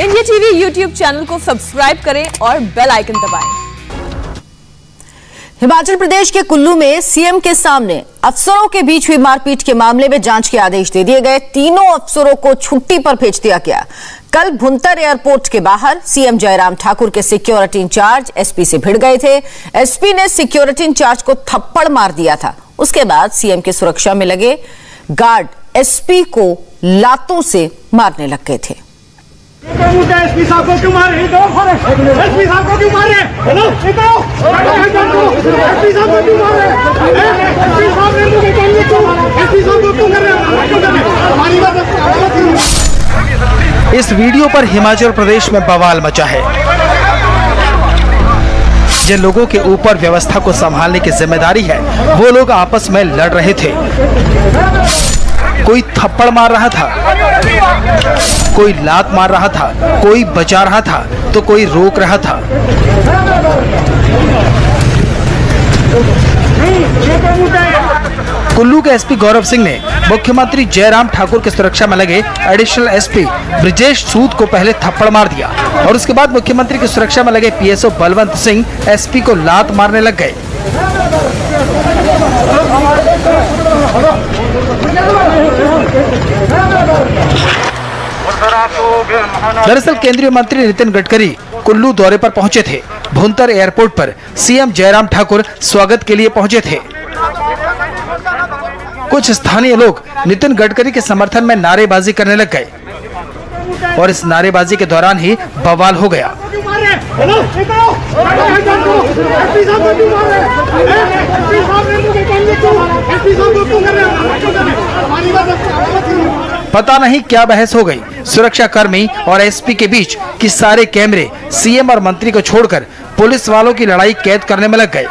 India TV YouTube channel को subscribe करें और बेल आइकन दबाएँ। हिमाचल प्रदेश के कुल्लू में सीएम के सामने अफसरों के बीच हुई मारपीट के मामले में जाँच के आदेश दे दिए गए। तीनों अफसरों को छुट्टी पर भेज दिया गया। कल भुंतर एयरपोर्ट के बाहर सीएम जयराम ठाकुर के सिक्योरिटी इंचार्ज एसपी से भिड़ गए थे। एसपी ने सिक्योरिटी इंचार्ज को थप्पड़ मार दिया था। उसके बाद सीएम के सुरक्षा में लगे गार्ड एसपी को लातों से मारने लग गए थे। एसपी साहब को क्यों एसपी साहब को क्यों एसपी साहब को क्यों एसपी साहब एसपी साहब को क्यों इस वीडियो पर हिमाचल प्रदेश में बवाल मचा है। जिन लोगों के ऊपर व्यवस्था को संभालने की ज़िम्मेदारी है, वो लोग आपस में लड़ रहे थे। कोई थप्पड़ मार रहा था? कोई लात मार रहा था, कोई बचा रहा था तो कोई रोक रहा था। कुल्लू के एसपी गौरव सिंह ने मुख्यमंत्री जयराम ठाकुर की सुरक्षा में लगे एडिशनल एसपी ब्रिजेश सूद को पहले थप्पड़ मार दिया और उसके बाद मुख्यमंत्री की सुरक्षा में लगे पीएसओ बलवंत सिंह एसपी को लात मारने लग गए। दरअसल केंद्रीय मंत्री नितिन गडकरी कुल्लू दौरे पर पहुँचे थे। भुंतर एयरपोर्ट पर सीएम जयराम ठाकुर स्वागत के लिए पहुँचे थे। कुछ स्थानीय लोग नितिन गडकरी के समर्थन में नारेबाजी करने लग गए और इस नारेबाजी के दौरान ही बवाल हो गया हेलो एसपी साहब को क्यों मार रहे एसपी साहब ने मुझे कहने क्यों एसपी साहब को क्यों कर रहे हैं क्यों कर रहे हैं हमारी बात पता नहीं क्या बहस हो गई। सुरक्षा कर्मी और एसपी के बीच कि सारे कैमरे सीएम और मंत्री को छोड़कर पुलिस वालों की लड़ाई कैद करने में लग गए।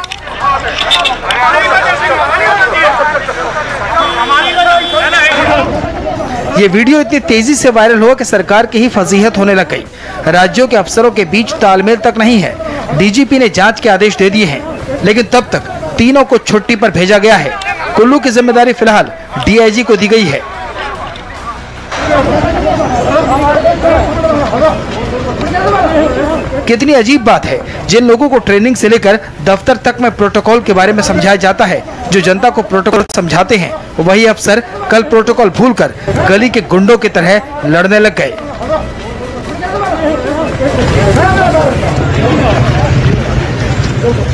ये वीडियो इतनी तेज़ी से वायरल हुआ कि सरकार की ही फजीहत होने लग गई। राज्यों के अफसरों के बीच तालमेल तक नहीं है। डीजीपी ने जाँच के आदेश दे दिए हैं, लेकिन तब तक तीनों को छुट्टी पर भेजा गया है। कुल्लू की ज़िम्मेदारी फ़िलहाल डीआईजी को दी गई है। कितनी अजीब बात है। जिन लोगों को ट्रेनिंग से लेकर दफ्तर तक में प्रोटोकॉल के बारे में समझाया जाता है, जो जनता को प्रोटोकॉल समझाते हैं, वही अफसर कल प्रोटोकॉल भूलकर गली के गुंडों की तरह लड़ने लग गए। नमस्ते